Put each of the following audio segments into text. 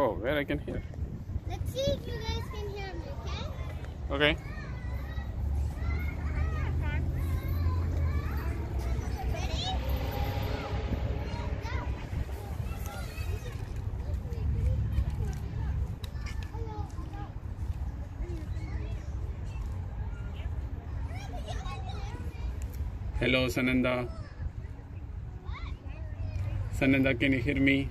Oh, man, I can hear. Let's see if you guys can hear me, okay? Okay. Hello, Sananda. Sananda, can you hear me?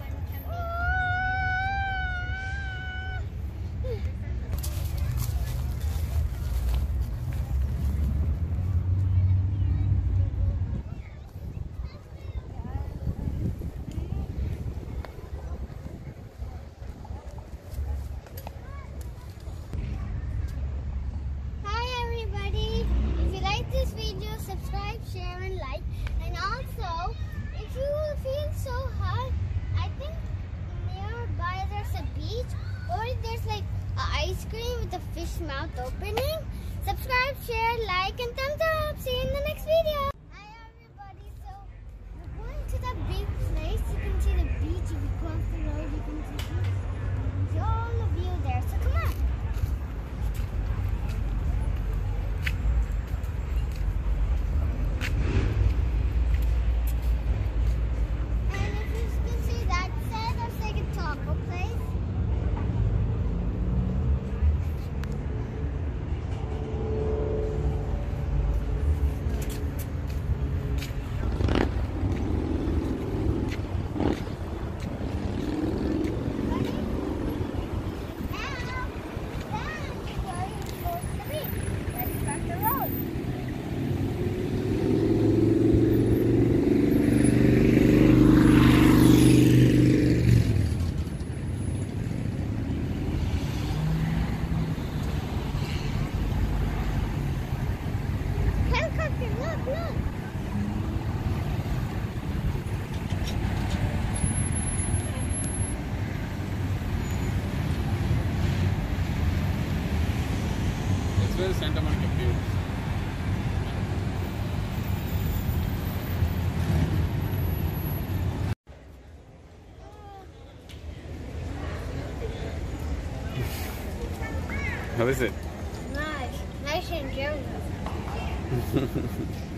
feel so hot. I think nearby there's a beach or there's like ice cream with a fish mouth opening. Subscribe, share, like, and thumbs up. See you in the next video. View. How is it? Nice. Nice and Joseph.